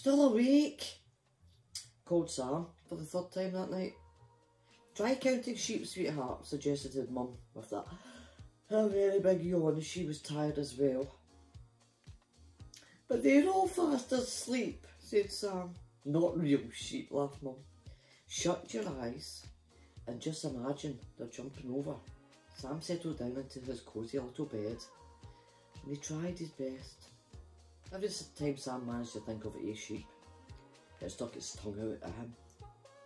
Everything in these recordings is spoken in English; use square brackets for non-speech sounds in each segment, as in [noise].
still awake, called Sam for the third time that night. Try counting sheep, sweetheart, suggested his mum with that a very big yawn she was tired as well. But they're all fast asleep, said Sam. Not real sheep, laughed Mum. Shut your eyes and just imagine they're jumping over. Sam settled down into his cosy little bed and he tried his best. Every time Sam managed to think of eh, a sheep, it stuck its tongue out at him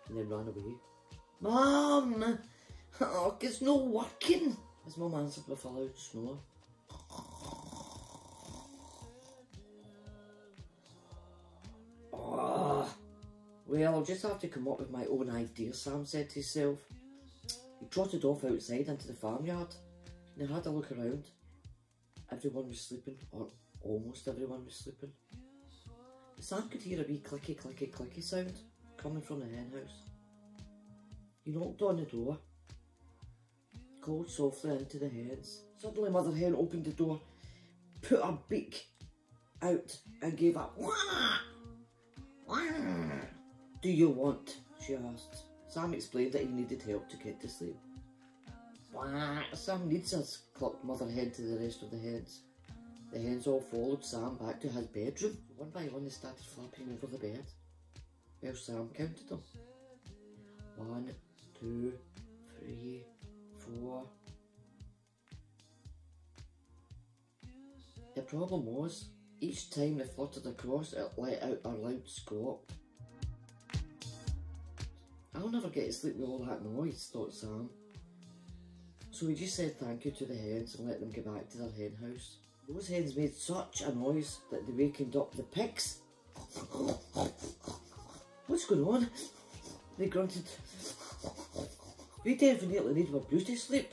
and then ran away. Mum! Oh, it's not working! His mum answered with a loud snore. Oh, well, I'll just have to come up with my own idea, Sam said to himself. He trotted off outside into the farmyard and he had a look around. Everyone was sleeping, or almost everyone was sleeping. Sam could hear a wee clicky clicky clicky sound coming from the hen house. He knocked on the door, called softly into the hens. Suddenly Mother Hen opened the door, put her beak out and gave a wah! Wah! Do you want? she asked. Sam explained that he needed help to get to sleep. Wah! Sam needs us, clucked Mother Hen to the rest of the hens. The hens all followed Sam back to his bedroom. One by one they started flapping over the bed. Well, Sam counted them. One, two, three, four. The problem was, each time they fluttered across it let out a loud squawk. I'll never get to sleep with all that noise, thought Sam. So he just said thank you to the hens and let them get back to their hen house. Those hens made such a noise that they wakened up the pigs. What's going on? They grunted. We definitely need more beauty sleep.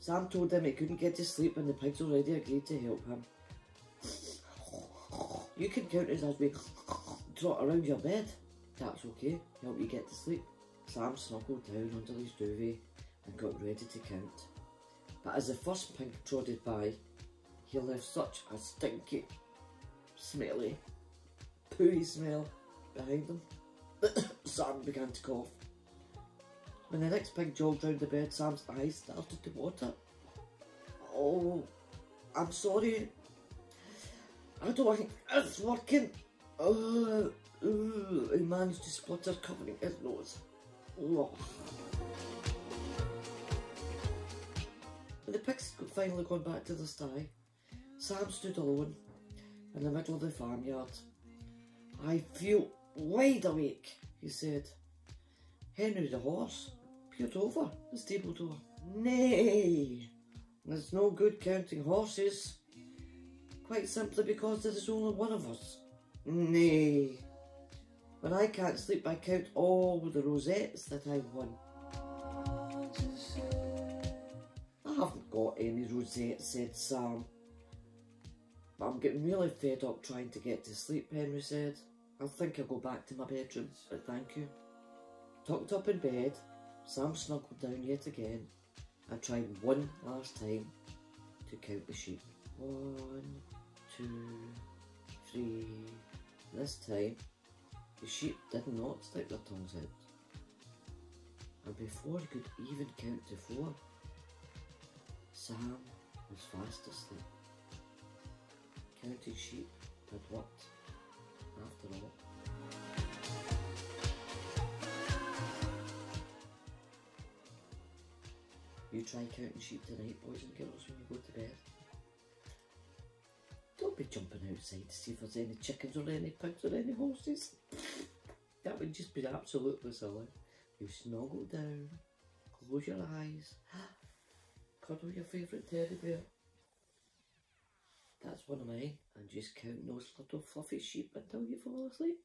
Sam told them he couldn't get to sleep and the pigs already agreed to help him. You can count us as we trot around your bed. That's okay, help you get to sleep. Sam snuggled down under his duvet and got ready to count. But as the first pig trotted by, he left such a stinky, smelly, pooey smell behind him. [coughs] Sam began to cough. When the next pig jogged round the bed, Sam's eyes started to water. Oh, I'm sorry. I don't think it's working. Uh, uh, he managed to splutter covering his nose. Oh. The pigs had finally gone back to the sty, Sam stood alone in the middle of the farmyard. I feel wide awake, he said. Henry the horse peered over the stable door. Nay, there's no good counting horses, quite simply because there is only one of us. Nay, but I can't sleep, I count all the rosettes that I've won. Got any rosettes, said Sam. But I'm getting really fed up trying to get to sleep, Henry said. I think I'll go back to my bedroom, but thank you. Tucked up in bed, Sam snuggled down yet again and tried one last time to count the sheep. One, two, three. This time, the sheep did not stick their tongues out. And before he could even count to four, Sam was fast asleep. Counting sheep had worked, after all. You try counting sheep tonight, boys and girls, when you go to bed. Don't be jumping outside to see if there's any chickens or any pigs or any horses. that would just be absolutely silly. You snuggle down, close your eyes, cuddle your favourite teddy bear. That's one of mine, and just count those little fluffy sheep until you fall asleep.